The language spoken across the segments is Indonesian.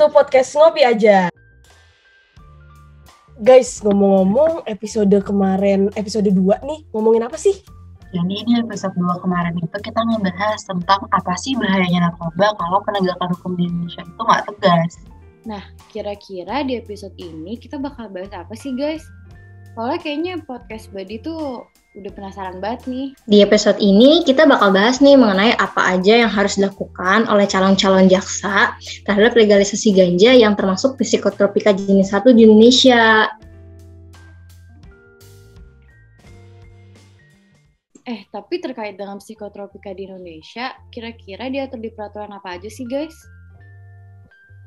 to podcast Ngopi Aja. Guys, ngomong-ngomong episode kemarin, episode 2 nih, ngomongin apa sih? Jadi di episode 2 kemarin itu kita ngebahas tentang apa sih bahayanya narkoba kalau penegakan hukum di Indonesia itu nggak tegas. Nah, kira-kira di episode ini kita bakal bahas apa sih guys? Soalnya kayaknya podcast Badi tuh udah penasaran banget nih. Di episode ini kita bakal bahas nih mengenai apa aja yang harus dilakukan oleh calon-calon jaksa terhadap legalisasi ganja yang termasuk psikotropika jenis 1 di Indonesia. Eh, tapi terkait dengan psikotropika di Indonesia, kira-kira diatur di peraturan apa aja sih guys?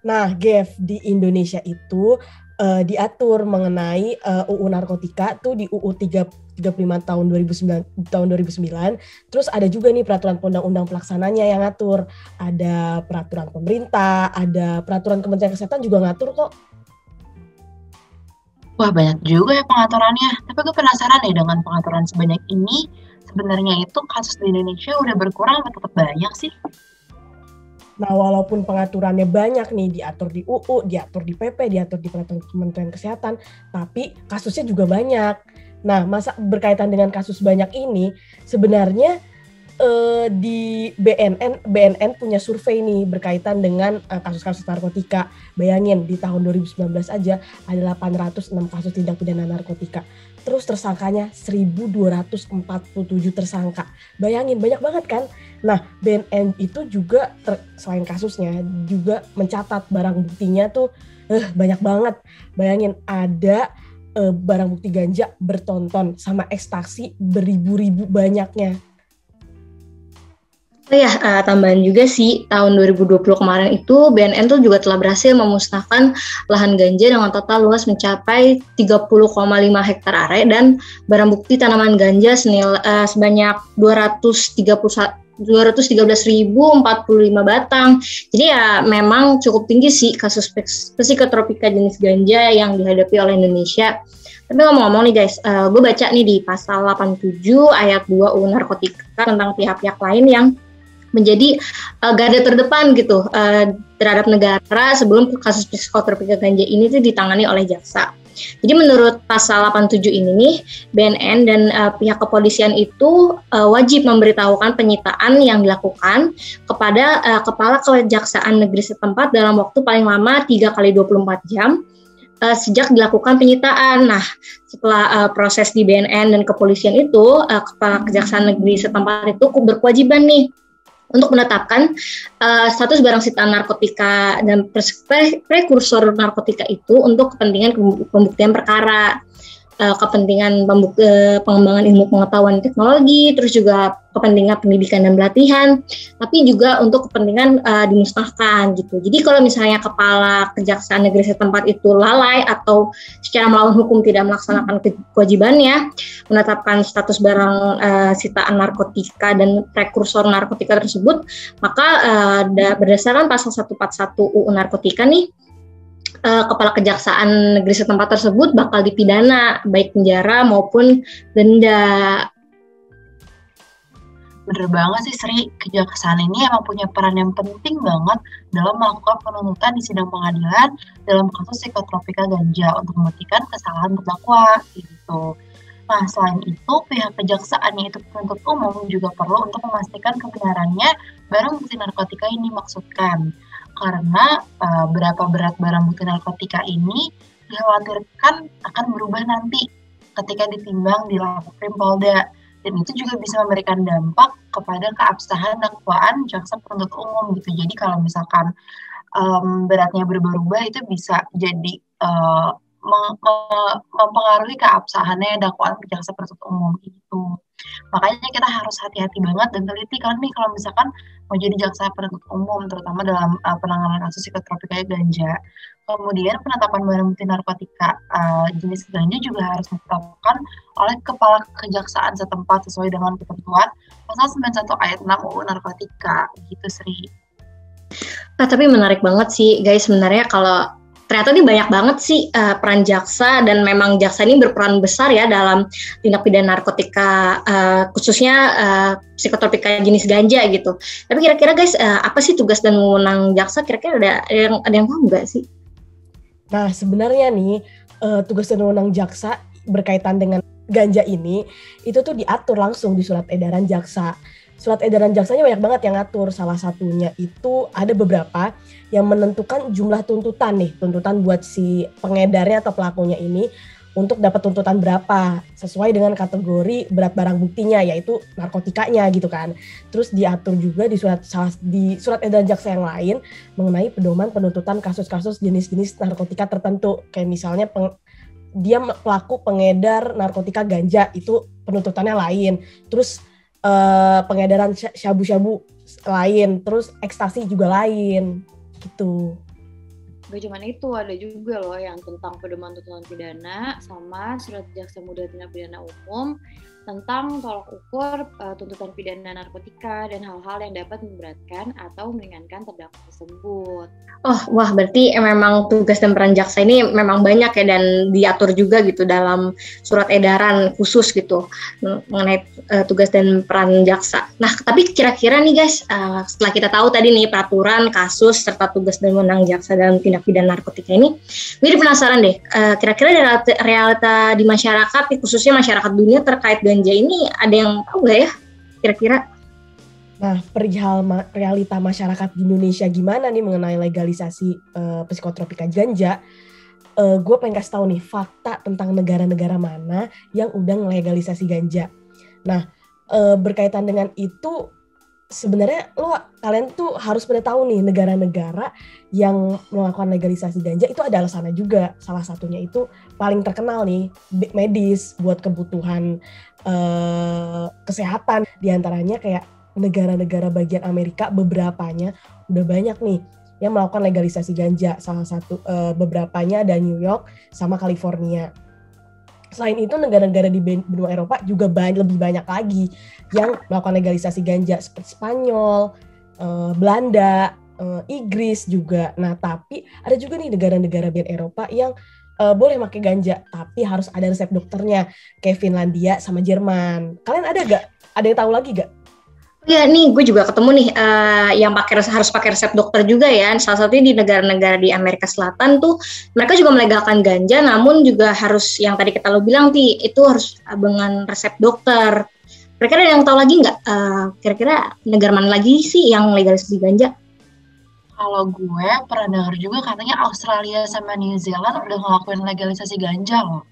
Nah, Gev, di Indonesia itu uh, diatur mengenai uh, UU narkotika tuh di UU 3 35 tahun 2009 tahun 2009. Terus ada juga nih peraturan undang-undang pelaksananya yang ngatur. Ada peraturan pemerintah, ada peraturan Kementerian Kesehatan juga ngatur kok. Wah banyak juga ya pengaturannya. Tapi gue penasaran deh dengan pengaturan sebanyak ini. Sebenarnya itu kasus di Indonesia udah berkurang atau tetap banyak sih? Nah, walaupun pengaturannya banyak nih, diatur di UU, diatur di PP, diatur di peraturan Kementerian Kesehatan, tapi kasusnya juga banyak. Nah, masa berkaitan dengan kasus banyak ini, sebenarnya eh, di BNN BNN punya survei nih berkaitan dengan eh, kasus-kasus narkotika. Bayangin di tahun 2019 aja ada 806 kasus tindak pidana narkotika. Terus tersangkanya 1247 tersangka. Bayangin banyak banget kan? Nah, BNN itu juga ter, selain kasusnya juga mencatat barang buktinya tuh eh, banyak banget. Bayangin ada uh, barang bukti ganja bertonton sama ekstasi beribu-ribu banyaknya. Oh ya, uh, tambahan juga sih, tahun 2020 kemarin itu BNN tuh juga telah berhasil memusnahkan lahan ganja dengan total luas mencapai 30,5 hektar area dan barang bukti tanaman ganja senil, uh, sebanyak 231 213.045 batang. Jadi ya memang cukup tinggi sih kasus psikotropika jenis ganja yang dihadapi oleh Indonesia. Tapi ngomong-ngomong nih guys, uh, eh, gue baca nih di pasal 87 ayat 2 UU Narkotika tentang pihak-pihak lain yang menjadi uh, garda terdepan gitu uh, terhadap negara sebelum kasus psikotropika ganja ini tuh ditangani oleh jaksa. Jadi menurut pasal 87 ini nih, BNN dan uh, pihak kepolisian itu uh, wajib memberitahukan penyitaan yang dilakukan kepada uh, kepala kejaksaan negeri setempat dalam waktu paling lama 3 kali 24 jam uh, sejak dilakukan penyitaan. Nah, setelah uh, proses di BNN dan kepolisian itu, uh, kepala kejaksaan negeri setempat itu berkewajiban nih untuk menetapkan uh, status barang sitaan narkotika dan prekursor narkotika itu untuk kepentingan pembuktian perkara uh, kepentingan pembuk uh, pengembangan ilmu pengetahuan teknologi, terus juga kepentingan pendidikan dan pelatihan, tapi juga untuk kepentingan uh, dimusnahkan gitu. Jadi kalau misalnya kepala kejaksaan negeri setempat itu lalai atau secara melawan hukum tidak melaksanakan kewajibannya menetapkan status barang uh, sitaan narkotika dan prekursor narkotika tersebut, maka uh, berdasarkan pasal 141 UU narkotika nih uh, kepala kejaksaan negeri setempat tersebut bakal dipidana baik penjara maupun denda. Bener banget sih Sri, kejaksaan ini emang punya peran yang penting banget dalam melakukan penuntutan di sidang pengadilan dalam kasus psikotropika ganja untuk membuktikan kesalahan terdakwa gitu. Nah, selain itu, pihak kejaksaan yaitu penuntut umum juga perlu untuk memastikan kebenarannya barang bukti narkotika ini maksudkan karena uh, berapa berat barang bukti narkotika ini dikhawatirkan akan berubah nanti ketika ditimbang di Laprim Polda dan itu juga bisa memberikan dampak kepada keabsahan dakwaan jaksa penuntut umum gitu. Jadi kalau misalkan um, beratnya berubah-ubah itu bisa jadi uh, mempengaruhi keabsahannya dakwaan jaksa penuntut umum itu. Makanya kita harus hati-hati banget dan teliti kan nih kalau misalkan mau jadi jaksa penuntut umum terutama dalam uh, penanganan kasus psikotropika ganja. Kemudian penetapan barang bukti narkotika uh, jenis ganja juga harus ditetapkan oleh kepala kejaksaan setempat sesuai dengan ketentuan pasal 91 ayat 6 UU narkotika gitu Sri. Nah, tapi menarik banget sih guys sebenarnya kalau ternyata ini banyak banget sih uh, peran jaksa dan memang jaksa ini berperan besar ya dalam tindak pidana narkotika uh, khususnya uh, psikotropika jenis ganja gitu. Tapi kira-kira guys uh, apa sih tugas dan wewenang jaksa? Kira-kira ada, ada yang ada yang tahu nggak sih? Nah sebenarnya nih uh, tugas dan wewenang jaksa berkaitan dengan ganja ini itu tuh diatur langsung di surat edaran jaksa surat edaran jaksanya banyak banget yang ngatur. Salah satunya itu ada beberapa yang menentukan jumlah tuntutan nih, tuntutan buat si pengedarnya atau pelakunya ini untuk dapat tuntutan berapa sesuai dengan kategori berat barang buktinya yaitu narkotikanya gitu kan. Terus diatur juga di surat di surat edaran jaksa yang lain mengenai pedoman penuntutan kasus-kasus jenis-jenis narkotika tertentu kayak misalnya peng, dia pelaku pengedar narkotika ganja itu penuntutannya lain. Terus uh, pengedaran syabu-syabu lain, terus ekstasi juga lain, gitu. Gak cuma itu, ada juga loh yang tentang pedoman tuntutan pidana sama surat jaksa muda tindak pidana umum tentang tolak ukur uh, tuntutan pidana narkotika dan hal-hal yang dapat memberatkan atau meringankan terdakwa tersebut. Oh, wah berarti memang tugas dan peran jaksa ini memang banyak ya dan diatur juga gitu dalam surat edaran khusus gitu mengenai uh, tugas dan peran jaksa. Nah, tapi kira-kira nih guys, uh, setelah kita tahu tadi nih peraturan, kasus serta tugas dan wewenang jaksa dalam tindak pidana narkotika ini, gue penasaran deh, uh, kira-kira realita, realita di masyarakat, khususnya masyarakat dunia terkait ganja ini ada yang tahu nggak ya kira-kira? Nah, perihal ma realita masyarakat di Indonesia gimana nih mengenai legalisasi uh, psikotropika ganja? Uh, gue pengen kasih tahu nih fakta tentang negara-negara mana yang udah ngelegalisasi ganja. Nah, uh, berkaitan dengan itu sebenarnya lo kalian tuh harus pada tahu nih negara-negara yang melakukan legalisasi ganja itu ada alasannya juga. Salah satunya itu paling terkenal nih medis buat kebutuhan uh, kesehatan. Di antaranya kayak negara-negara bagian Amerika beberapanya udah banyak nih yang melakukan legalisasi ganja. Salah satu uh, beberapanya ada New York sama California. Selain itu negara-negara di benua Eropa juga banyak, lebih banyak lagi yang melakukan legalisasi ganja seperti Spanyol, uh, Belanda, uh, Inggris juga. Nah, tapi ada juga nih negara-negara di Eropa yang uh, boleh pakai ganja, tapi harus ada resep dokternya kayak Finlandia sama Jerman. Kalian ada gak? Ada yang tahu lagi gak? Iya nih, gue juga ketemu nih uh, yang pakai harus pakai resep dokter juga ya. Salah satunya di negara-negara di Amerika Selatan tuh mereka juga melegalkan ganja, namun juga harus yang tadi kita lo bilang ti itu harus dengan resep dokter. Kira-kira yang tahu lagi nggak? Uh, kira-kira negara mana lagi sih yang legalisasi ganja? Kalau gue pernah dengar juga katanya Australia sama New Zealand udah ngelakuin legalisasi ganja loh.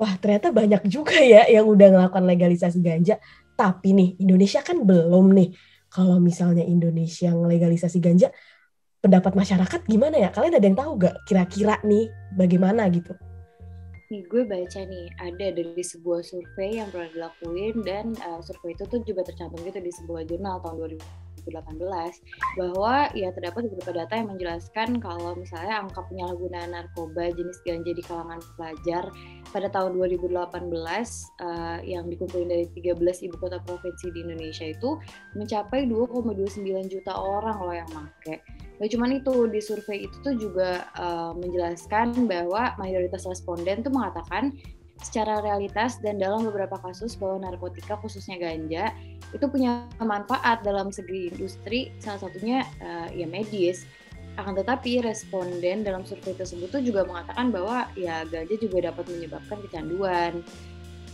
Wah, ternyata banyak juga ya yang udah ngelakukan legalisasi ganja. Tapi nih, Indonesia kan belum nih. Kalau misalnya Indonesia ngelegalisasi ganja, pendapat masyarakat gimana ya? Kalian ada yang tahu gak kira-kira nih bagaimana gitu? Nih gue baca nih, ada dari sebuah survei yang pernah dilakuin dan uh, survei itu tuh juga tercantum gitu di sebuah jurnal tahun 2000 2018 bahwa ya terdapat beberapa data yang menjelaskan kalau misalnya angka penyalahgunaan narkoba jenis ganja di kalangan pelajar pada tahun 2018 uh, yang dikumpulin dari 13 ibu kota provinsi di Indonesia itu mencapai 2,29 juta orang loh yang make. Gak cuma itu, di survei itu tuh juga uh, menjelaskan bahwa mayoritas responden tuh mengatakan secara realitas dan dalam beberapa kasus bahwa narkotika khususnya ganja itu punya manfaat dalam segi industri salah satunya uh, ya medis akan tetapi responden dalam survei tersebut tuh juga mengatakan bahwa ya ganja juga dapat menyebabkan kecanduan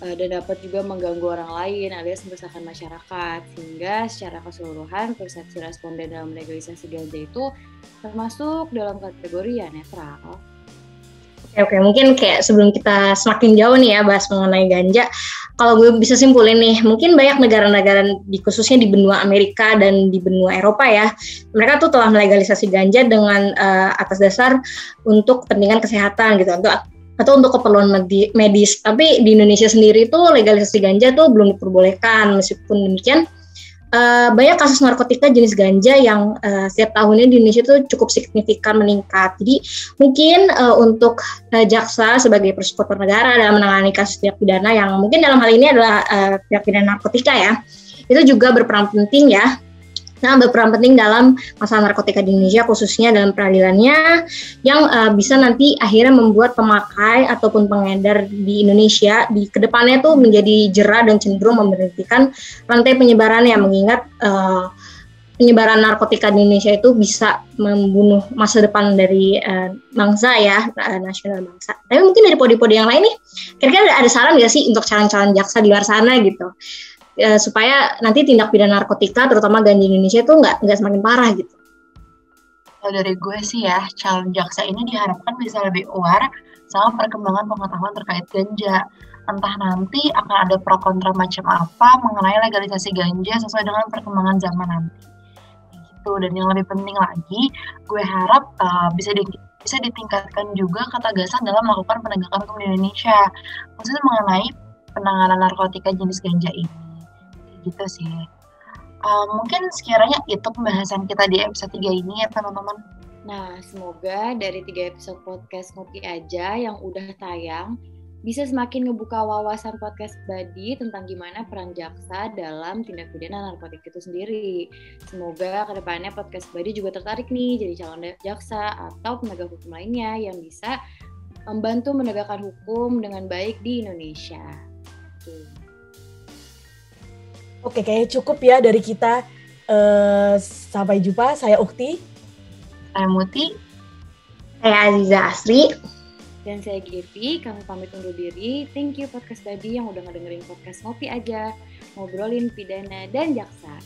uh, dan dapat juga mengganggu orang lain alias meresahkan masyarakat sehingga secara keseluruhan persepsi responden dalam legalisasi ganja itu termasuk dalam kategori ya netral. Oke, oke, mungkin kayak sebelum kita semakin jauh nih ya bahas mengenai ganja, kalau gue bisa simpulin nih, mungkin banyak negara-negara di khususnya di benua Amerika dan di benua Eropa ya, mereka tuh telah melegalisasi ganja dengan uh, atas dasar untuk kepentingan kesehatan gitu, untuk atau untuk keperluan medis. Tapi di Indonesia sendiri tuh legalisasi ganja tuh belum diperbolehkan. Meskipun demikian, uh, banyak kasus narkotika jenis ganja yang uh, setiap tahunnya di Indonesia itu cukup signifikan meningkat. Jadi mungkin uh, untuk uh, jaksa sebagai persekutuan negara dalam menangani kasus tindak pidana yang mungkin dalam hal ini adalah uh, tindak pidana narkotika ya, itu juga berperan penting ya Nah, berperan penting dalam masalah narkotika di Indonesia, khususnya dalam peradilannya, yang uh, bisa nanti akhirnya membuat pemakai ataupun pengedar di Indonesia di ke depannya tuh menjadi jerah dan cenderung memberhentikan rantai penyebarannya, mengingat uh, penyebaran narkotika di Indonesia itu bisa membunuh masa depan dari uh, bangsa ya, uh, nasional bangsa. Tapi mungkin dari podi-podi yang lain nih, kira-kira ada saran nggak sih untuk calon-calon jaksa di luar sana gitu? Ya, supaya nanti tindak pidana narkotika terutama ganja Indonesia itu nggak nggak semakin parah gitu. Kalau dari gue sih ya, calon jaksa ini diharapkan bisa lebih aware sama perkembangan pengetahuan terkait ganja. Entah nanti akan ada pro kontra macam apa mengenai legalisasi ganja sesuai dengan perkembangan zaman nanti. Gitu. Dan yang lebih penting lagi, gue harap uh, bisa di, bisa ditingkatkan juga ketegasan dalam melakukan penegakan hukum di Indonesia, khususnya mengenai penanganan narkotika jenis ganja ini gitu sih. Uh, mungkin sekiranya itu pembahasan kita di episode 3 ini ya teman-teman. Nah, semoga dari tiga episode podcast Ngopi Aja yang udah tayang bisa semakin ngebuka wawasan podcast Badi tentang gimana peran jaksa dalam tindak pidana narkotik itu sendiri. Semoga ke depannya podcast Badi juga tertarik nih jadi calon jaksa atau penegak hukum lainnya yang bisa membantu menegakkan hukum dengan baik di Indonesia. Tuh. Oke, kayaknya cukup ya dari kita. Uh, sampai jumpa. Saya Ukti. Saya Muti. Saya Aziza Asri. Dan saya Givi, kami pamit undur diri. Thank you podcast tadi yang udah ngedengerin podcast Ngopi Aja, ngobrolin pidana dan jaksa.